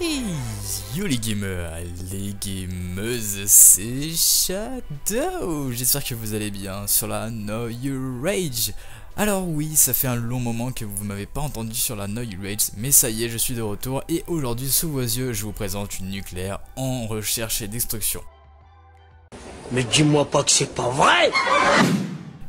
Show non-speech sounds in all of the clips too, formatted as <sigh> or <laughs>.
Yo les gamers, les gameuses, c'est Shadow. J'espère que vous allez bien sur la You Rage. Alors oui, ça fait un long moment que vous m'avez pas entendu sur la You Rage, mais ça y est, je suis de retour et aujourd'hui sous vos yeux, je vous présente une nucléaire en recherche et destruction. Mais dis-moi pas que c'est pas vrai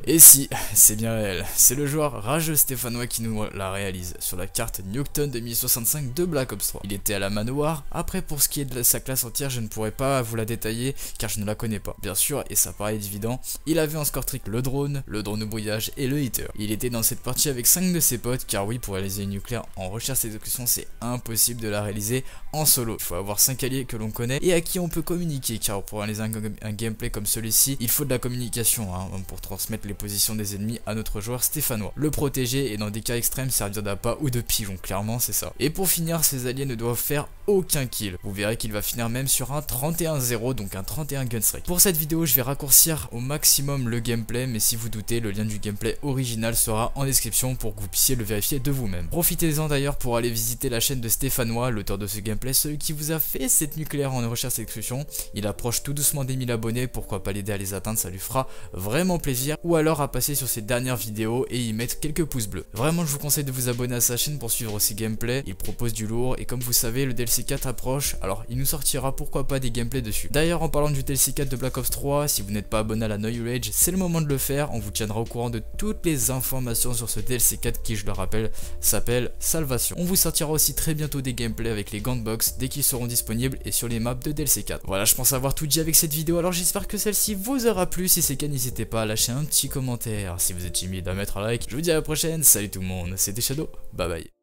et si, <laughs> c'est bien elle, c'est le joueur rageux stéphanois qui nous la réalise sur la carte Newton 2065 de Black Ops 3. Il était à la manoir, après pour ce qui est de sa classe entière je ne pourrais pas vous la détailler car je ne la connais pas. Bien sûr, et ça paraît évident, il avait en score trick le drone, le drone au brouillage et le hitter. Il était dans cette partie avec 5 de ses potes car oui pour réaliser une nucléaire en recherche et exécution c'est impossible de la réaliser en solo. Il faut avoir 5 alliés que l'on connaît et à qui on peut communiquer car pour réaliser un, gameplay comme celui-ci, il faut de la communication hein, pour transmettre les position des ennemis à notre joueur stéphanois. Le protéger et dans des cas extrêmes servir d'appât ou de pigeon, clairement c'est ça. Et pour finir, ces alliés ne doivent faire aucun kill. Vous verrez qu'il va finir même sur un 31-0, donc un 31 gunstrike. Pour cette vidéo, je vais raccourcir au maximum le gameplay, mais si vous doutez, le lien du gameplay original sera en description pour que vous puissiez le vérifier de vous-même. Profitez-en d'ailleurs pour aller visiter la chaîne de Stéphanois, l'auteur de ce gameplay, celui qui vous a fait cette nucléaire en recherche sélection. Il approche tout doucement des 1000 abonnés, pourquoi pas l'aider à les atteindre, ça lui fera vraiment plaisir. Ou alors à passer sur ses dernières vidéos et y mettre quelques pouces bleus. Vraiment, je vous conseille de vous abonner à sa chaîne pour suivre ses gameplays. Il propose du lourd et comme vous savez, le DLC DLC 4 approche, alors il nous sortira pourquoi pas des gameplays dessus. D'ailleurs en parlant du DLC 4 de Black Ops 3, si vous n'êtes pas abonné à la Know Rage, c'est le moment de le faire, on vous tiendra au courant de toutes les informations sur ce DLC 4 qui je le rappelle s'appelle Salvation. On vous sortira aussi très bientôt des gameplays avec les Gunbox dès qu'ils seront disponibles et sur les maps de DLC 4. Voilà je pense avoir tout dit avec cette vidéo alors j'espère que celle-ci vous aura plu, si c'est le cas n'hésitez pas à lâcher un petit si vous êtes timide à mettre un like, je vous dis à la prochaine, salut tout le monde, c'était Shadow, bye bye.